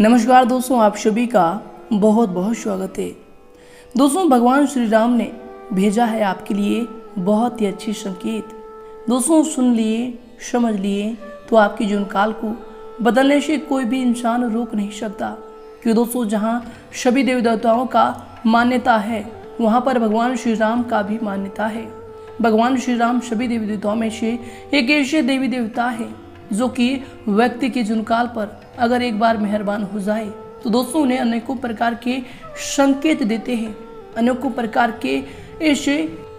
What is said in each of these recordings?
नमस्कार दोस्तों, आप सभी का बहुत बहुत स्वागत है। दोस्तों, भगवान श्री राम ने भेजा है आपके लिए बहुत ही अच्छी संकेत। दोस्तों, सुन लिए, समझ लिए तो आपके जीवन काल को बदलने से कोई भी इंसान रोक नहीं सकता। क्योंकि दोस्तों, जहाँ सभी देवी देवताओं का मान्यता है, वहाँ पर भगवान श्री राम का भी मान्यता है। भगवान श्री राम सभी देवी देवताओं में से एक ऐसे देवी देवता है, जो कि व्यक्ति के जुनकाल पर अगर एक बार मेहरबान हो जाए तो दोस्तों उन्हें अनेकों प्रकार के संकेत देते हैं, अनेकों प्रकार के ऐसे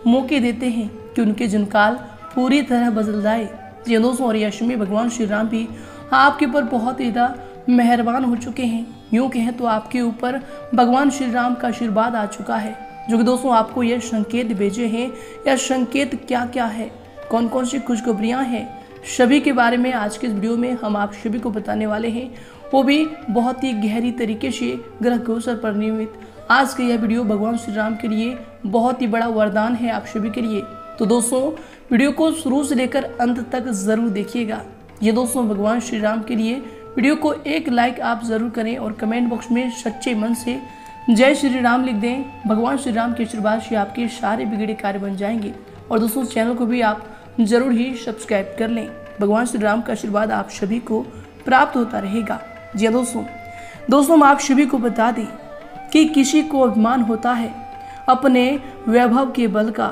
मौके देते हैं कि उनके जुनकाल पूरी तरह बदल जाए। जी हाँ दोस्तों, और यशमी भगवान श्री राम भी आपके ऊपर बहुत ज़्यादा मेहरबान हो चुके हैं। यूँ कहें तो आपके ऊपर भगवान श्री राम का आशीर्वाद आ चुका है। जो कि दोस्तों आपको यह संकेत भेजे हैं, यह संकेत क्या क्या है? कौन कौन सी खुशखबरियाँ हैं? सभी के बारे में आज के इस वीडियो में हम आप सभी को बताने वाले हैं। वो भी बहुत ही गहरी तरीके से ग्रह गोचर पर नियमित आज का यह वीडियो भगवान श्री राम के लिए बहुत ही बड़ा वरदान है आप सभी के लिए। तो दोस्तों, वीडियो को शुरू से लेकर अंत तक ज़रूर देखिएगा। ये दोस्तों, भगवान श्री राम के लिए वीडियो को एक लाइक आप ज़रूर करें और कमेंट बॉक्स में सच्चे मन से जय श्री राम लिख दें। भगवान श्री राम के आशीर्वाद से आपके सारे बिगड़े कार्य बन जाएँगे। और दोस्तों, चैनल को भी आप ज़रूर ही सब्सक्राइब कर लें। भगवान श्री राम का आशीर्वाद आप सभी को प्राप्त होता रहेगा। जी हाँ दोस्तों दोस्तों हम आप सभी को बता दें कि किसी को अभिमान होता है अपने वैभव के बल का,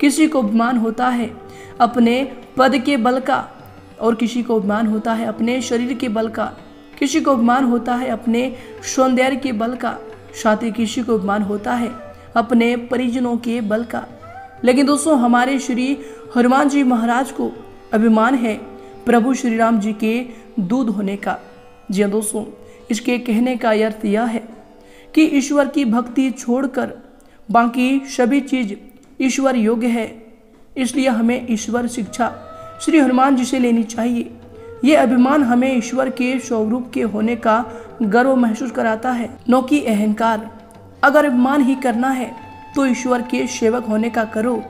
किसी को अभिमान होता है अपने पद के बल का, और किसी को अभिमान होता है अपने शरीर के बल का, किसी को अभिमान होता है अपने सौंदर्य के बल का, साथ ही किसी को अभिमान होता है अपने परिजनों के बल का। लेकिन दोस्तों, हमारे श्री हनुमान जी महाराज को अभिमान है प्रभु श्री राम जी के दूध होने का। जी दोस्तों, इसके कहने का अर्थ यह है कि ईश्वर की भक्ति छोड़कर बाकी सभी चीज़ ईश्वर योग्य है। इसलिए हमें ईश्वर शिक्षा श्री हनुमान जी से लेनी चाहिए। ये अभिमान हमें ईश्वर के स्वरूप के होने का गर्व महसूस कराता है, न कि अहंकार। अगर अभिमान ही करना है तो ईश्वर के सेवक होने का करो।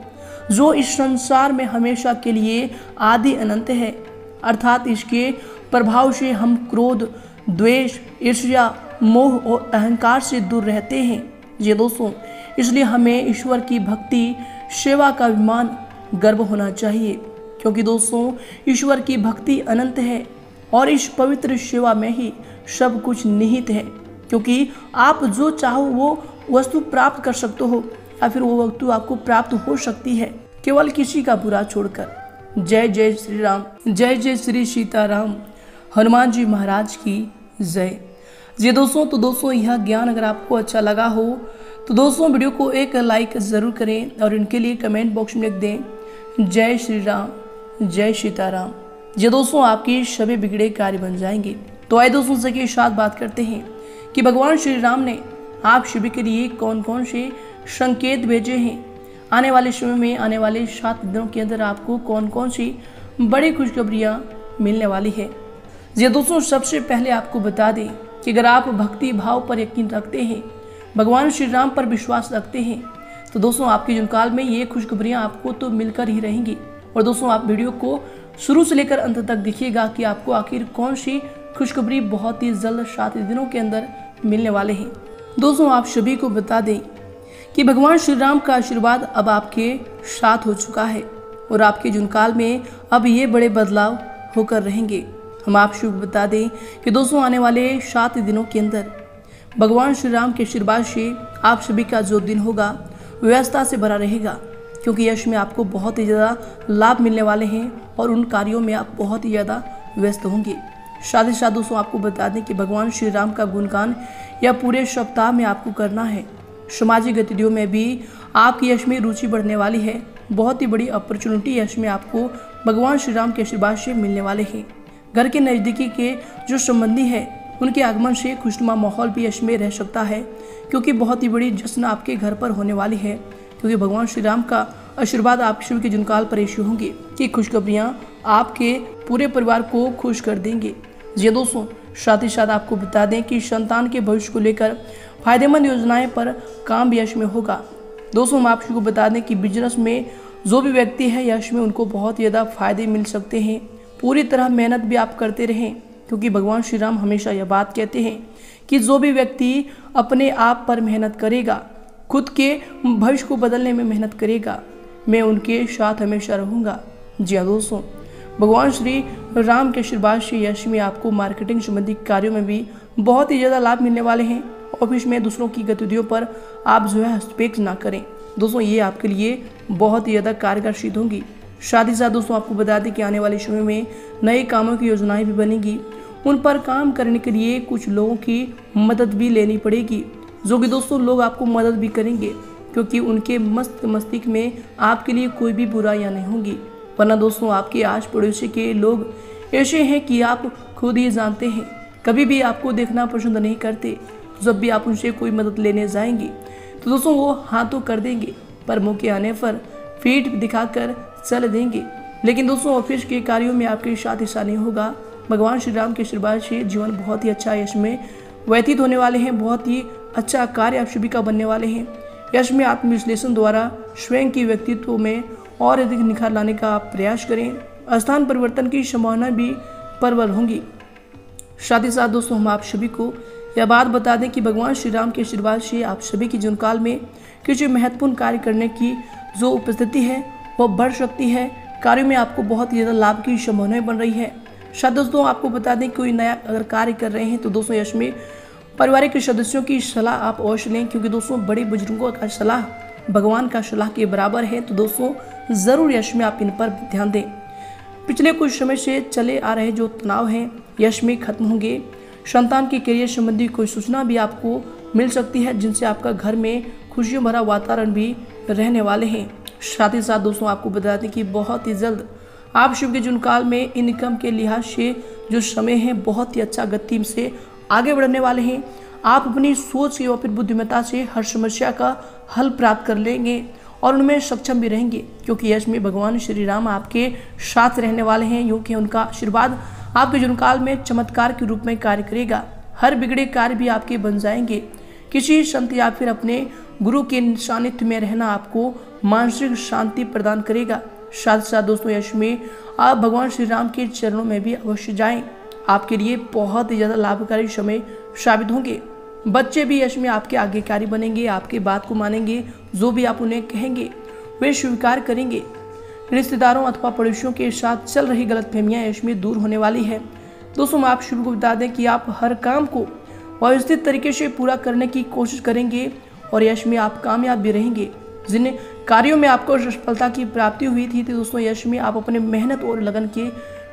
जो इस संसार में हमेशा के लिए आदि अनंत है, अर्थात इसके प्रभाव से हम क्रोध, द्वेष, ईर्ष्या, मोह और अहंकार से दूर रहते हैं। ये दोस्तों, इसलिए हमें ईश्वर की भक्ति, सेवा का अभिमान गर्व होना चाहिए, क्योंकि दोस्तों, ईश्वर की भक्ति अनंत है और इस पवित्र सेवा में ही सब कुछ निहित है, क्योंकि आप जो चाहो वो वस्तु प्राप्त कर सकते हो। या फिर वो वस्तु आपको प्राप्त हो सकती है। केवल किसी का बुरा छोड़कर। जय जय श्री राम जय जय श्री सीताराम। हनुमान जी महाराज की जय। जी दोस्तों तो दोस्तों, यह ज्ञान अगर आपको अच्छा लगा हो तो दोस्तों, वीडियो को एक लाइक ज़रूर करें और इनके लिए कमेंट बॉक्स में लिख दें, जय श्री राम जय सीताराम। जी दोस्तों, आपकी सभी बिगड़े कार्य बन जाएँगे। तो आए दोस्तों से के साथ बात करते हैं कि भगवान श्री राम ने आप सभी के लिए कौन कौन से संकेत भेजे हैं। आने वाले समय में, आने वाले सात दिनों के अंदर आपको कौन कौन सी बड़ी खुशखबरियाँ मिलने वाली है। जी दोस्तों, सबसे पहले आपको बता दें कि अगर आप भक्ति भाव पर यकीन रखते हैं, भगवान श्री राम पर विश्वास रखते हैं तो दोस्तों आपके जुनकाल में ये खुशखबरियाँ आपको तो मिलकर ही रहेंगी। और दोस्तों, आप वीडियो को शुरू से लेकर अंत तक देखिएगा कि आपको आखिर कौन सी खुशखबरी बहुत ही जल्द सात दिनों के अंदर मिलने वाले हैं। दोस्तों, आप सभी को बता दें कि भगवान श्री राम का आशीर्वाद अब आपके साथ हो चुका है और आपके जुनकाल में अब ये बड़े बदलाव होकर रहेंगे। हम आप शुभ बता दें कि दोस्तों आने वाले सात दिनों के अंदर भगवान श्री राम के आशीर्वाद से आप सभी का जो दिन होगा व्यवस्था से भरा रहेगा, क्योंकि यश में आपको बहुत ही ज़्यादा लाभ मिलने वाले हैं और उन कार्यों में आप बहुत ही ज़्यादा व्यस्त होंगे। साथ ही साथ दोस्तों आपको बता दें कि भगवान श्री राम का गुणगान या पूरे सप्ताह में आपको करना है। सामाजिक गतिविधियों में भी आपकी यश में रुचि बढ़ने वाली है। बहुत ही बड़ी अपॉर्चुनिटी यश में आपको भगवान श्री राम के आशीर्वाद से मिलने वाले हैं। घर के नज़दीकी के जो संबंधी है, उनके आगमन से खुशनुमा माहौल भी यश में रह सकता है, क्योंकि बहुत ही बड़ी जश्न आपके घर पर होने वाली है। क्योंकि भगवान श्री राम का आशीर्वाद आप शिव के जुनकाल पर ऐसी होंगे कि खुशखबरियाँ आपके पूरे परिवार को खुश कर देंगे। जी दोस्तों, साथ ही साथ आपको बता दें कि संतान के भविष्य को लेकर फ़ायदेमंद योजनाएँ पर काम भी यश में होगा। दोस्तों, हम आपको बता दें कि बिज़नेस में जो भी व्यक्ति है, यश में उनको बहुत ज़्यादा फ़ायदे मिल सकते हैं। पूरी तरह मेहनत भी आप करते रहें, क्योंकि भगवान श्री राम हमेशा यह बात कहते हैं कि जो भी व्यक्ति अपने आप पर मेहनत करेगा, खुद के भविष्य को बदलने में मेहनत करेगा, मैं उनके साथ हमेशा रहूँगा। जी हाँ दोस्तों, भगवान श्री राम के आशीर्वाद से यश में आपको मार्केटिंग संबंधी कार्यों में भी बहुत ही ज़्यादा लाभ मिलने वाले हैं। ऑफ़िस में दूसरों की गतिविधियों पर आप जो है हस्तक्षेप ना करें। दोस्तों, ये आपके लिए बहुत ही ज़्यादा कारगर सिद्ध होंगी। शादी साथ दोस्तों, आपको बता दें कि आने वाले समय में नए कामों की योजनाएँ भी बनेगी। उन पर काम करने के लिए कुछ लोगों की मदद भी लेनी पड़ेगी, जो कि दोस्तों लोग आपको मदद भी करेंगे, क्योंकि उनके मस्त मस्तिष्क में आपके लिए कोई भी बुराइयाँ नहीं होंगी। वरना दोस्तों, आपके आस पड़ोसी के लोग ऐसे हैं कि आप खुद ही जानते हैं। कभी भी आपको देखना पसंद नहीं करते। जब भी आप उनसे कोई मदद लेने जाएँगे तो दोस्तों वो हाँ तो कर देंगे, पर मौके आने पर फीट दिखाकर चल देंगे। लेकिन दोस्तों, ऑफ़िस के कार्यों में आपके साथ ऐसा नहीं होगा। भगवान श्री राम के आशीर्वाद से जीवन बहुत ही अच्छा यश में व्यतीत होने वाले हैं। बहुत ही अच्छा कार्य आप सभी का बनने वाले हैं। यश में आत्मविश्लेषण द्वारा स्वयं की व्यक्तित्व में और अधिक निखार लाने का आप प्रयास करें। स्थान परिवर्तन की संभावना भी प्रबल होंगी। साथ ही साथ दोस्तों, हम आप सभी को यह बात बता दें कि भगवान श्री राम के आशीर्वाद से आप सभी के जीवन काल में किसी महत्वपूर्ण कार्य करने की जो उपस्थिति है, वह बढ़ सकती है। कार्य में आपको बहुत ही ज़्यादा लाभ की संभावनाएँ बन रही है। शायद दोस्तों, आपको बता दें कोई नया अगर कार्य कर रहे हैं तो दोस्तों, यश में पारिवारिक सदस्यों की सलाह आप अवश्य लें, क्योंकि दोस्तों, बड़े बुज़ुर्गों का सलाह, भगवान का सलाह के बराबर है। तो दोस्तों, ज़रूर यश में आप इन पर ध्यान दें। पिछले कुछ समय से चले आ रहे जो तनाव हैं, यश में खत्म होंगे। संतान के करियर संबंधी कोई सूचना भी आपको मिल सकती है, जिनसे आपका घर में खुशियों भरा वातावरण भी रहने वाले हैं। साथ ही साथ दोस्तों, आपको बता दें कि बहुत ही जल्द आप शिव के जुन काल में इनकम के लिहाज से जो समय है, बहुत ही अच्छा गति से आगे बढ़ने वाले हैं। आप अपनी सोच या फिर बुद्धिमत्ता से हर समस्या का हल प्राप्त कर लेंगे और उनमें सक्षम भी रहेंगे, क्योंकि यश में भगवान श्री राम आपके साथ रहने वाले हैं। क्योंकि उनका आशीर्वाद आपके जुनकाल में चमत्कार के रूप में कार्य करेगा। हर बिगड़े कार्य भी आपके बन जाएँगे। किसी संत या फिर अपने गुरु के सानिध्य में रहना आपको मानसिक शांति प्रदान करेगा। साथ साथ दोस्तों, यश में आप भगवान श्री राम के चरणों में भी अवश्य जाएँ। आपके लिए बहुत ही ज़्यादा लाभकारी समय साबित होंगे। बच्चे भी यश में आपके आज्ञाकारी बनेंगे, आपके बात को मानेंगे, जो भी आप उन्हें कहेंगे, वे स्वीकार करेंगे। रिश्तेदारों अथवा पड़ोसियों के साथ चल रही गलत फहमियाँ यश में दूर होने वाली है। दोस्तों मैं आप शुरू को बता दें कि आप हर काम को व्यवस्थित तरीके से पूरा करने की कोशिश करेंगे और यश में आप कामयाब भी रहेंगे। जिन कार्यों में आपको सफलता की प्राप्ति हुई थी तो दोस्तों, यश में आप अपने मेहनत और लगन के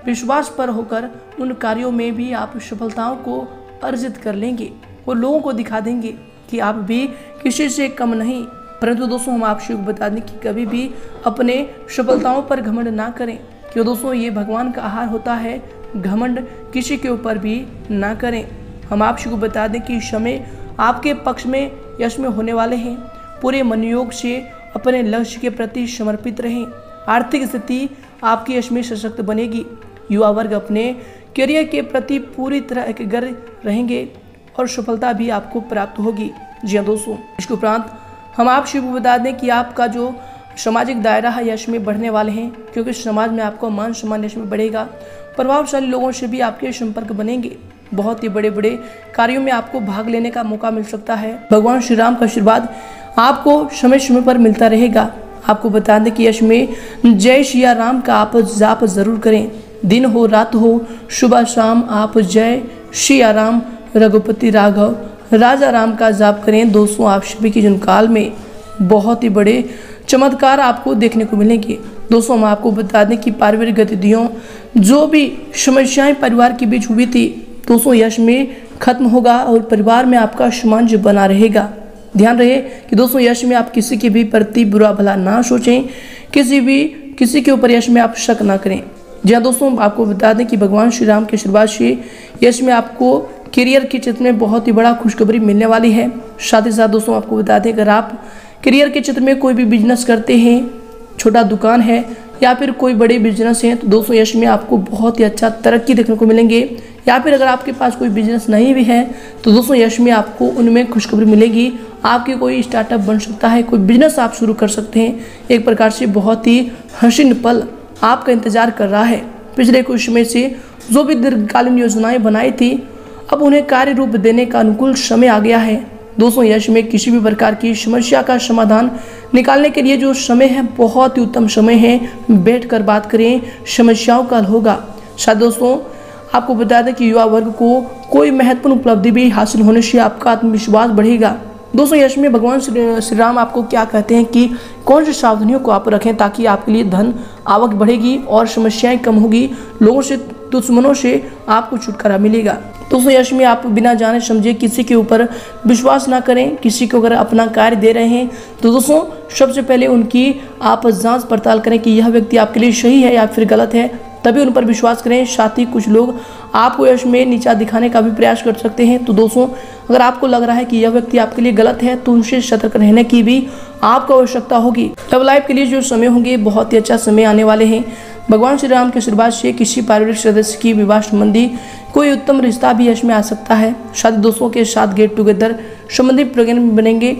विश्वास पर होकर उन कार्यों में भी आप सफलताओं को अर्जित कर लेंगे और लोगों को दिखा देंगे कि आप भी किसी से कम नहीं। परंतु दोस्तों, हम आपसे बता दें कि कभी भी अपने सफलताओं पर घमंड ना करें। क्यों दोस्तों, ये भगवान का आहार होता है, घमंड किसी के ऊपर भी ना करें। हम आपको बता दें कि समय आपके पक्ष में यश में होने वाले हैं। पूरे मनयोग से अपने लक्ष्य के प्रति समर्पित रहें। आर्थिक स्थिति आपकी यश में सशक्त बनेगी। युवा वर्ग अपने करियर के प्रति पूरी तरह एकाग्र रहेंगे और सफलता भी आपको प्राप्त होगी। जी हाँ दोस्तों, इसके उपरांत हम आप शिव बता दें कि आपका जो सामाजिक दायरा है, यश में बढ़ने वाले हैं, क्योंकि समाज में आपका मान सम्मान यश में बढ़ेगा। प्रभावशाली लोगों से भी आपके संपर्क बनेंगे। बहुत ही बड़े बड़े कार्यों में आपको भाग लेने का मौका मिल सकता है। भगवान श्री राम का आशीर्वाद आपको समय समय पर मिलता रहेगा। आपको बता दें कि यश में जय श्रिया राम का आप जाप ज़रूर करें। दिन हो, रात हो, सुबह शाम आप जय श्रिया राम, रघुपति राघव राजा राम का जाप करें। दोस्तों, आप सभी के काल में बहुत ही बड़े चमत्कार आपको देखने को मिलेंगे। दोस्तों, हम आपको बता दें कि पारिवारिक गतिविधियों, जो भी समस्याएँ परिवार के बीच हुई थी, दोस्तों, यश में खत्म होगा और परिवार में आपका समाज बना रहेगा। ध्यान रहे कि दोस्तों, यश में आप किसी के भी प्रति बुरा भला ना सोचें। किसी भी, किसी के ऊपर यश में आप शक ना करें। जी हाँ दोस्तों आपको बता दें कि भगवान श्री राम के आशीर्वाद से यश में आपको करियर के क्षेत्र में बहुत ही बड़ा खुशखबरी मिलने वाली है। साथ ही साथ दोस्तों, आपको बता दें, अगर आप करियर के क्षेत्र में कोई भी बिज़नेस करते हैं, छोटा दुकान है, या फिर कोई बड़े बिज़नेस हैं तो दोस्तों, यश में आपको बहुत ही अच्छा तरक्की देखने को मिलेंगे। या फिर अगर आपके पास कोई बिज़नेस नहीं भी है तो दोस्तों, यश में आपको उनमें खुशखबरी मिलेगी। आपके कोई स्टार्टअप बन सकता है, कोई बिज़नेस आप शुरू कर सकते हैं। एक प्रकार से बहुत ही हसीन पल आपका इंतज़ार कर रहा है। पिछले कुछ समय से जो भी दीर्घकालीन योजनाएँ बनाई थी अब उन्हें कार्य रूप देने का अनुकूल समय आ गया है। दोस्तों, यश में किसी भी प्रकार की समस्या का समाधान निकालने के लिए जो समय है, बहुत ही उत्तम समय है। बैठ कर बात करें, समस्याओं का होगा। शायद दोस्तों, आपको बता दें कि युवा वर्ग को कोई महत्वपूर्ण उपलब्धि भी हासिल होने से आपका आत्मविश्वास बढ़ेगा। दोस्तों, यश में भगवान श्री राम आपको क्या कहते हैं कि कौन सी सावधानियों को आप रखें ताकि आपके लिए धन आवक बढ़ेगी और समस्याएँ कम होगी, लोगों से, दुश्मनों से आपको छुटकारा मिलेगा। दोस्तों, यश में आप बिना जाने, समझे किसी के ऊपर विश्वास ना करें, किसी को अगर अपना कार्य दे रहे हैं तो दोस्तों, सबसे पहले उनकी आप जाँच पड़ताल करें कि यह व्यक्ति आपके लिए सही है या फिर गलत है। तभी उन पर विश्वास करें। साथ ही कुछ लोग आपको यश में नीचा दिखाने का भी प्रयास कर सकते हैं। तो दोस्तों, अगर आपको लग रहा है कि यह व्यक्ति आपके लिए गलत है तो उनसे सतर्क रहने की भी आपको आवश्यकता होगी। लव लाइफ के लिए जो समय होंगे, बहुत ही अच्छा समय आने वाले हैं। भगवान श्री राम के आशीर्वाद से किसी पारिवारिक सदस्य की विवाह संबंधी कोई उत्तम रिश्ता भी यश में आ सकता है। शादी दोस्तों के साथ गेट टुगेदर संबंधी प्रोग्राम बनेंगे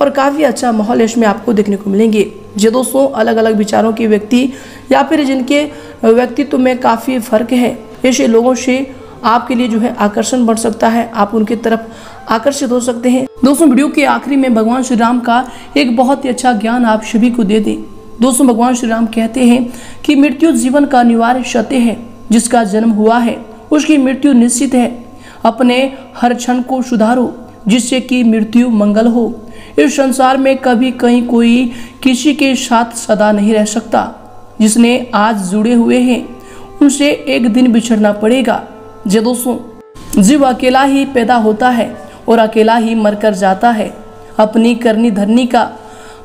और काफ़ी अच्छा माहौल इसमें आपको देखने को मिलेंगे। जो दोस्तों अलग अलग विचारों के व्यक्ति या फिर जिनके व्यक्तित्व में काफ़ी फ़र्क है। ऐसे लोगों से आपके लिए जो है आकर्षण बढ़ सकता है। आप उनकी तरफ़ आकर्षित हो सकते हैं। दोस्तों, वीडियो के आखिरी में भगवान श्री राम का एक बहुत ही अच्छा ज्ञान आप सभी को दे दें। दोस्तों, भगवान श्री राम कहते हैं कि मृत्यु जीवन का अनिवार्य सत्य है, जिसका जन्म हुआ है, उसकी मृत्यु निश्चित है। अपने हर क्षण को सुधारो, जिससे कि मृत्यु मंगल हो। इस संसार में कभी कहीं कोई किसी के साथ सदा नहीं रह सकता। जिसने आज जुड़े हुए हैं, उनसे एक दिन बिछड़ना पड़ेगा जे दोस्तों जीव अकेला ही पैदा होता है और अकेला ही मरकर जाता है। अपनी करनी धरनी का,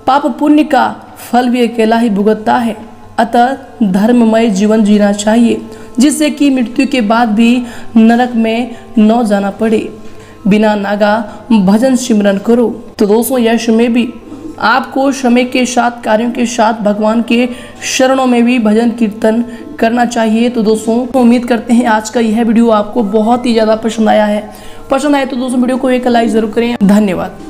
पाप पुण्य का फल भी अकेला ही भुगतता है। अतः धर्ममय जीवन जीना चाहिए, जिससे कि मृत्यु के बाद भी नरक में न जाना पड़े। बिना नागा भजन सिमरन करो। तो दोस्तों यश में भी आपको समय के साथ, कार्यों के साथ, भगवान के शरणों में भी भजन कीर्तन करना चाहिए। तो दोस्तों, उम्मीद करते हैं आज का यह वीडियो आपको बहुत ही ज़्यादा पसंद आया है। पसंद आए तो दोस्तों, वीडियो को एक लाइक ज़रूर करें। धन्यवाद।